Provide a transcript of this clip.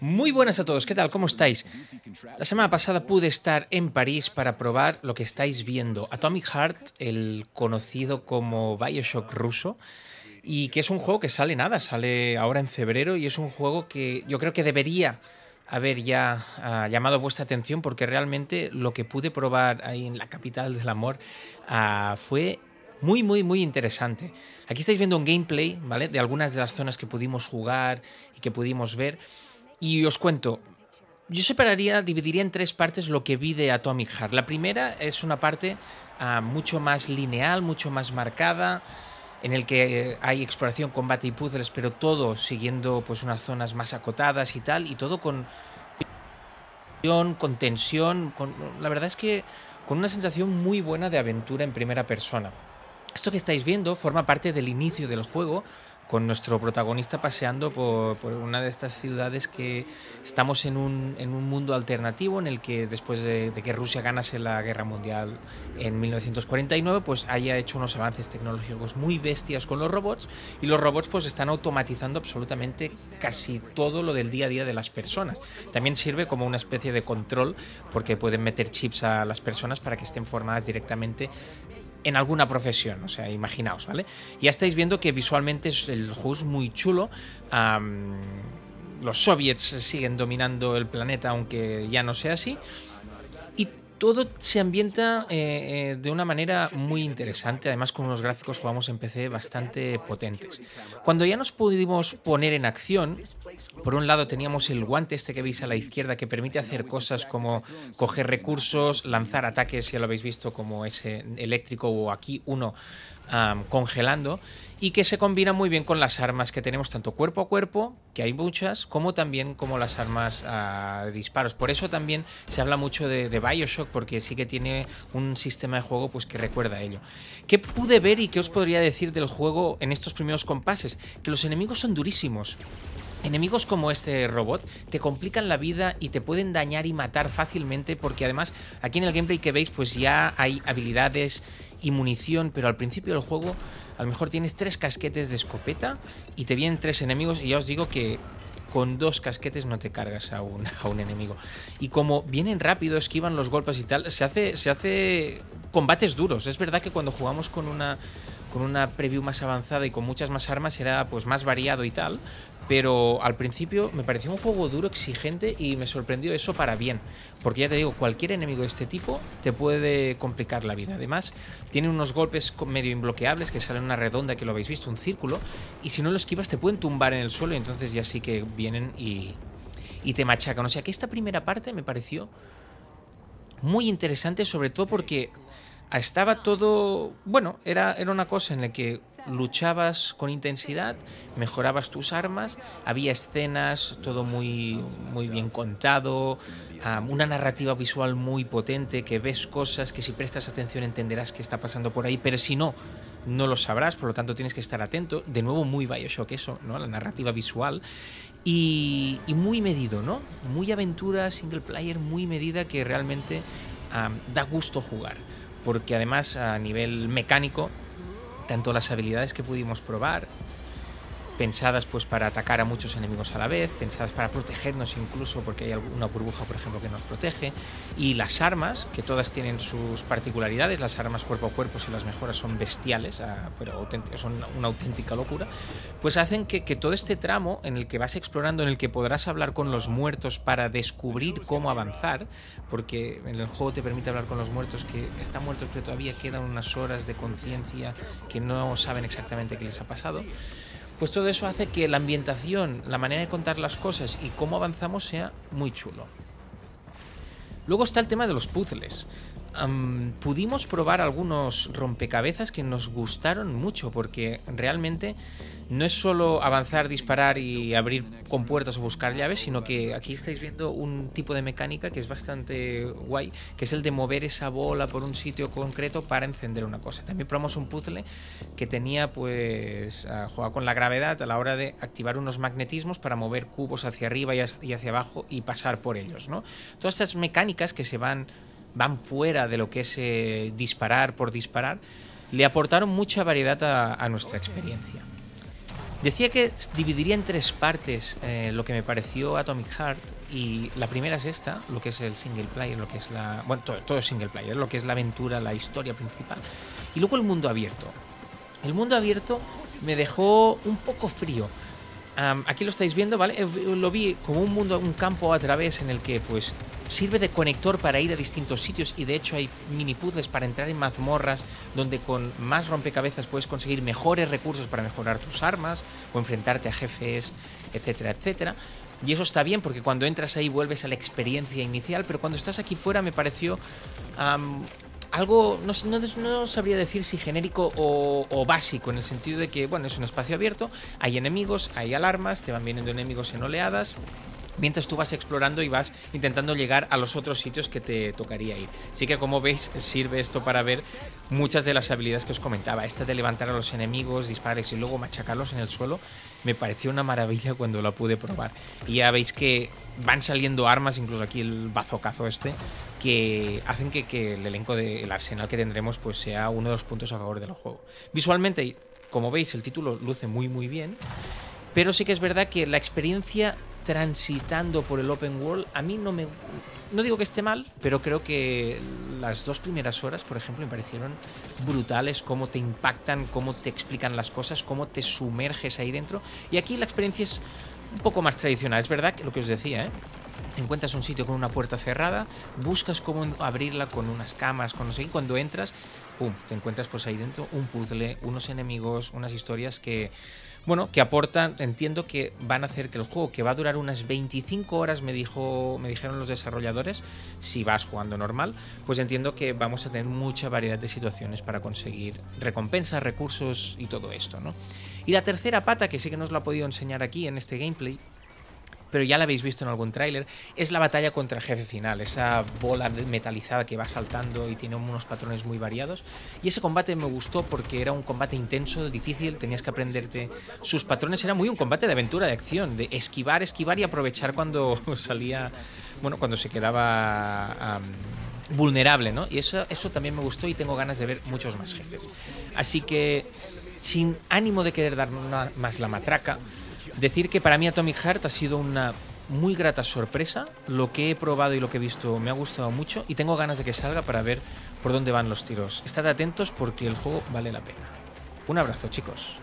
Muy buenas a todos, ¿qué tal? ¿Cómo estáis? La semana pasada pude estar en París para probar lo que estáis viendo, Atomic Heart, el conocido como Bioshock ruso, y que es un juego que sale nada, sale ahora en febrero y es un juego que yo creo que debería haber ya uh, llamado vuestra atención porque realmente lo que pude probar ahí en la capital del amor uh, fue muy, muy, muy interesante. Aquí estáis viendo un gameplay, ¿vale? De algunas de las zonas que pudimos jugar y que pudimos ver. Y os cuento, yo separaría, dividiría en tres partes lo que vi de Atomic Heart. La primera es una parte uh, mucho más lineal, mucho más marcada, en el que hay exploración, combate y puzzles, pero todo siguiendo pues unas zonas más acotadas y tal, y todo con con tensión, con, la verdad es que con una sensación muy buena de aventura en primera persona. Esto que estáis viendo forma parte del inicio del juego, con nuestro protagonista paseando por, una de estas ciudades que estamos en un, en un mundo alternativo en el que después de, de, que Rusia ganase la guerra mundial en 1949 pues haya hecho unos avances tecnológicos muy bestias con los robots y los robots pues están automatizando absolutamente casi todo lo del día a día de las personas. También sirve como una especie de control porque pueden meter chips a las personas para que estén formadas directamente en alguna profesión, o sea, imaginaos, ¿vale? Ya estáis viendo que visualmente el juego es muy chulo. Los soviets siguen dominando el planeta, aunque ya no sea así. Todo se ambienta eh, eh, de una manera muy interesante, además con unos gráficos jugamos en PC bastante potentes. Cuando ya nos pudimos poner en acción, por un lado teníamos el guante este que veis a la izquierda que permite hacer cosas como coger recursos, lanzar ataques, ya lo habéis visto como ese eléctrico o aquí uno congelando y que se combina muy bien con las armas que tenemos tanto cuerpo a cuerpo, que hay muchas, como también como las armas uh, de disparos. Por eso también se habla mucho de, de, Bioshock, porque sí que tiene un sistema de juego pues, que recuerda a ello. ¿Qué pude ver y qué os podría decir del juego en estos primeros compases? Que los enemigos son durísimos. Enemigos como este robot te complican la vida y te pueden dañar y matar fácilmente porque además aquí en el gameplay que veis pues ya hay habilidades y munición, pero al principio del juego a lo mejor tienes tres casquetes de escopeta y te vienen tres enemigos y ya os digo que con dos casquetes no te cargas a un, a un enemigo. Y como vienen rápido, esquivan los golpes y tal, se hace, se hace combates duros. Es verdad que cuando jugamos con una, con una preview más avanzada y con muchas más armas era pues más variado y tal, pero al principio me pareció un juego duro, exigente y me sorprendió eso para bien. Porque ya te digo, cualquier enemigo de este tipo te puede complicar la vida. Además, tiene unos golpes medio imbloqueables que salen una redonda, que lo habéis visto, un círculo. Y si no lo esquivas, te pueden tumbar en el suelo y entonces ya sí que vienen y, y te machacan. O sea que esta primera parte me pareció muy interesante, sobre todo porque estaba todo. Bueno, era, era una cosa en la que luchabas con intensidad, mejorabas tus armas, había escenas, todo muy, muy bien contado, um, una narrativa visual muy potente, que ves cosas que si prestas atención entenderás qué está pasando por ahí, pero si no, no lo sabrás, por lo tanto tienes que estar atento. De nuevo, muy Bioshock eso, ¿no? La narrativa visual. Y, y muy medido, ¿no? Muy aventura, single player, muy medida que realmente um, da gusto jugar. Porque además a nivel mecánico tanto las habilidades que pudimos probar, pensadas pues para atacar a muchos enemigos a la vez, pensadas para protegernos incluso porque hay una burbuja por ejemplo que nos protege, y las armas, que todas tienen sus particularidades, las armas cuerpo a cuerpo si las mejoras son bestiales, pero son una auténtica locura, pues hacen que todo este tramo en el que vas explorando, en el que podrás hablar con los muertos para descubrir cómo avanzar, porque en el juego te permite hablar con los muertos que están muertos pero todavía quedan unas horas de conciencia que no saben exactamente qué les ha pasado, pues todo eso hace que la ambientación, la manera de contar las cosas y cómo avanzamos sea muy chulo. Luego está el tema de los puzzles. Pudimos probar algunos rompecabezas que nos gustaron mucho porque realmente no es solo avanzar, disparar y abrir compuertas o buscar llaves, sino que aquí estáis viendo un tipo de mecánica que es bastante guay, que es el de mover esa bola por un sitio concreto para encender una cosa. También probamos un puzzle que tenía pues a jugar con la gravedad a la hora de activar unos magnetismos para mover cubos hacia arriba y hacia abajo y pasar por ellos, ¿no? Todas estas mecánicas que se van van fuera de lo que es eh, disparar por disparar, le aportaron mucha variedad a, nuestra experiencia. Decía que dividiría en tres partes eh, lo que me pareció Atomic Heart y la primera es esta, lo que es el single player, lo que es la... Bueno, todo, todo es single player, lo que es la aventura, la historia principal. Y luego el mundo abierto. El mundo abierto me dejó un poco frío aquí lo estáis viendo, ¿vale? Eh, lo vi como un mundo, un campo a través en el que pues sirve de conector para ir a distintos sitios y de hecho hay mini puzzles para entrar en mazmorras donde con más rompecabezas puedes conseguir mejores recursos para mejorar tus armas o enfrentarte a jefes, etcétera, etcétera. Y eso está bien porque cuando entras ahí vuelves a la experiencia inicial, pero cuando estás aquí fuera me pareció algo, no, no, sabría decir si genérico o, básico, en el sentido de que, bueno, es un espacio abierto, hay enemigos, hay alarmas, te van viniendo enemigos en oleadas, mientras tú vas explorando y vas intentando llegar a los otros sitios que te tocaría ir. Así que como veis sirve esto para ver muchas de las habilidades que os comentaba. Esta de levantar a los enemigos, dispararles y luego machacarlos en el suelo me pareció una maravilla cuando la pude probar. Y ya veis que van saliendo armas, incluso aquí el bazocazo este, que hacen que, el elenco del arsenal que tendremos pues sea uno de los puntos a favor del juego. Visualmente, como veis, el título luce muy muy bien, pero sí que es verdad que la experiencia transitando por el open world a mí no me no digo que esté mal, pero creo que las dos primeras horas, por ejemplo, me parecieron brutales, cómo te impactan, cómo te explican las cosas, cómo te sumerges ahí dentro. Y aquí la experiencia es un poco más tradicional. Es verdad que lo que os decía, ¿eh? encuentras un sitio con una puerta cerrada, buscas cómo abrirla con unas cámaras, con no sé qué, cuando entras, pum, te encuentras pues ahí dentro un puzzle, unos enemigos, unas historias que bueno, que aportan, entiendo que van a hacer que el juego, que va a durar unas 25 horas, me dijo, me dijeron los desarrolladores, si vas jugando normal, pues entiendo que vamos a tener mucha variedad de situaciones para conseguir recompensas, recursos y todo esto, ¿no? Y la tercera pata, que sí que nos lo ha podido enseñar aquí en este gameplay, pero ya la habéis visto en algún tráiler, es la batalla contra el jefe final, esa bola metalizada que va saltando y tiene unos patrones muy variados. Y ese combate me gustó porque era un combate intenso, difícil, tenías que aprenderte sus patrones, era muy un combate de aventura, de acción, de esquivar, esquivar y aprovechar cuando salía, bueno, cuando se quedaba... vulnerable, ¿no? Y eso, eso también me gustó y tengo ganas de ver muchos más jefes. Así que, sin ánimo de querer dar más la matraca, Decir que para mí Atomic Heart ha sido una muy grata sorpresa. Lo que he probado y lo que he visto me ha gustado mucho y tengo ganas de que salga para ver por dónde van los tiros. Estad atentos porque el juego vale la pena. Un abrazo chicos.